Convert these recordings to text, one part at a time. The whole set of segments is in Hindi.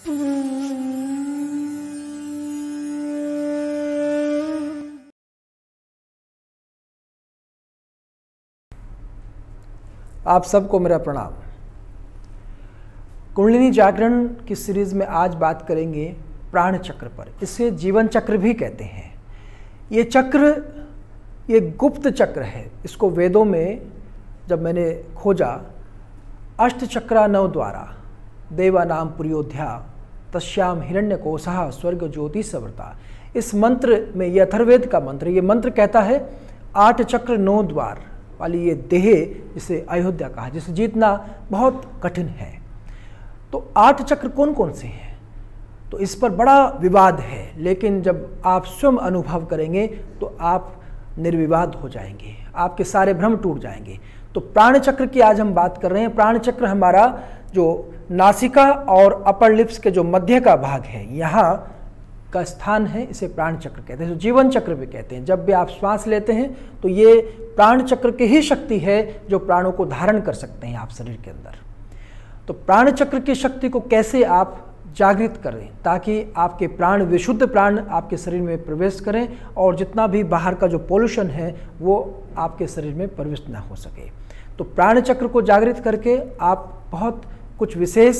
आप सबको मेरा प्रणाम। कुंडलिनी जागरण की सीरीज़ में आज बात करेंगे प्राण चक्र पर। इसे जीवन चक्र भी कहते हैं। ये चक्र, ये गुप्त चक्र है। इसको वेदों में जब मैंने खोजा अष्ट चक्रा नव द्वारा देवा नाम पुरियोध्या तस्याम हिरण्य कोशा स्वर्ग ज्योति सवरता इस मंत्र में ये अथर्वेद का मंत्र ये मंत्र कहता है आठ चक्र नौ द्वार, वाली ये देह जिसे अयोध्या कहा, जिसे जीतना बहुत कठिन है। तो आठ चक्र कौन कौन से हैं? तो इस पर बड़ा विवाद है, लेकिन जब आप स्वयं अनुभव करेंगे तो आप निर्विवाद हो जाएँगे, आपके सारे भ्रम टूट जाएँगे। तो प्राण चक्र की आज हम बात कर रहे हैं। प्राण चक्र हमारा जो नासिका और अपर लिप्स के जो मध्य का भाग है, यहाँ का स्थान है, इसे प्राण चक्र कहते हैं। जीवन चक्र भी कहते हैं। जब भी आप श्वास लेते हैं तो ये प्राण चक्र की ही शक्ति है जो प्राणों को धारण कर सकते हैं आप शरीर के अंदर। तो प्राण चक्र की शक्ति को कैसे आप जागृत करें, ताकि आपके प्राण विशुद्ध प्राण आपके शरीर में प्रवेश करें, और जितना भी बाहर का जो पोल्यूशन है, वो आपके शरीर में प्रवेश ना हो सके। तो प्राण चक्र को जागृत करके आप बहुत कुछ विशेष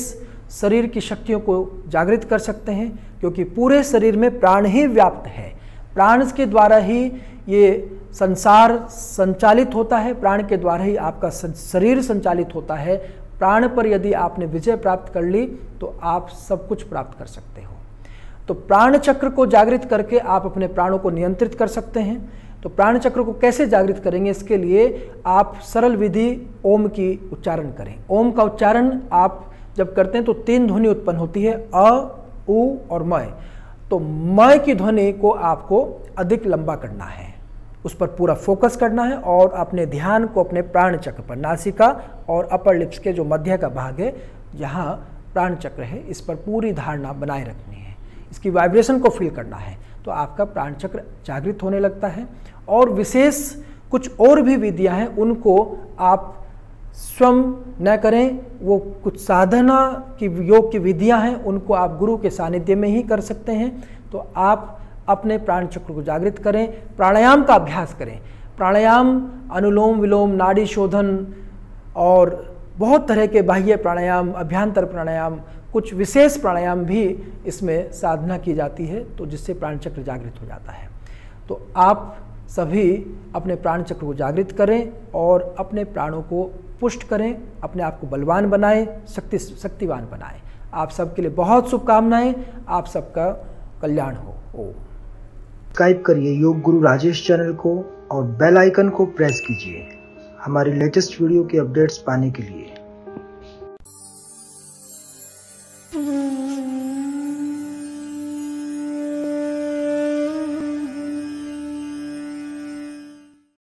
शरीर की शक्तियों को जागृत कर सकते हैं, क्योंकि पूरे शरीर में प्राण ही व्याप्त है। प्राण के द्वारा ही ये संसार संचालित होता है, प्राण के द्वारा ही आपका शरीर संचालित होता है। प्राण पर यदि आपने विजय प्राप्त कर ली तो आप सब कुछ प्राप्त कर सकते हो। तो प्राण चक्र को जागृत करके आप अपने प्राणों को नियंत्रित कर सकते हैं। तो प्राण चक्र को कैसे जागृत करेंगे, इसके लिए आप सरल विधि ओम की उच्चारण करें। ओम का उच्चारण आप जब करते हैं तो तीन ध्वनि उत्पन्न होती है, अ, उ और मय। तो मय की ध्वनि को आपको अधिक लंबा करना है। उस पर पूरा फोकस करना है और अपने ध्यान को अपने प्राण चक्र पर, नासिका और अपर लिप्स के जो मध्य का भाग है जहाँ प्राण चक्र है, इस पर पूरी धारणा बनाए रखनी है। इसकी वाइब्रेशन को फील करना है। तो आपका प्राण चक्र जागृत होने लगता है और विशेष कुछ और भी विधियाँ हैं, उनको आप स्वयं न करें, वो कुछ साधना की योग की विधियाँ हैं, उनको आप गुरु के सानिध्य में ही कर सकते हैं। तो आप अपने प्राण चक्र को जागृत करें, प्राणायाम का अभ्यास करें। प्राणायाम, अनुलोम विलोम, नाड़ी शोधन और बहुत तरह के बाह्य प्राणायाम, अभ्यंतर प्राणायाम कुछ विशेष प्राणायाम भी इसमें साधना की जाती है तो जिससे प्राण चक्र जागृत हो जाता है। तो आप सभी अपने प्राण चक्र को जागृत करें और अपने प्राणों को पुष्ट करें, अपने आप को बलवान बनाएँ, शक्ति, शक्तिवान बनाएँ। आप सबके लिए बहुत शुभकामनाएँ, आप सबका कल्याण हो। ओ सब्सक्राइब करिए योग गुरु राजेश चैनल को और बेल आइकन को प्रेस कीजिए। हमारी लेटेस्ट वीडियो के अपडेट्स पाने के लिए।